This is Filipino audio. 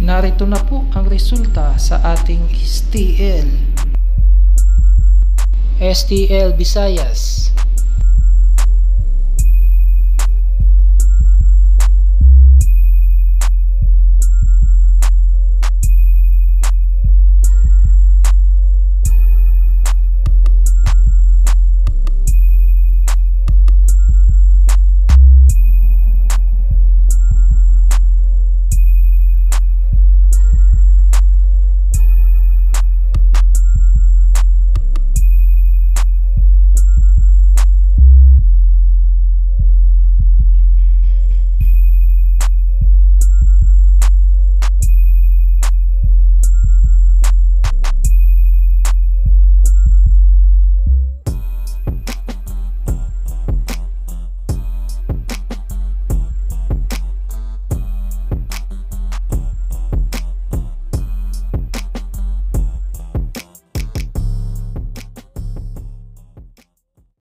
Narito na po ang resulta sa ating STL. STL Visayas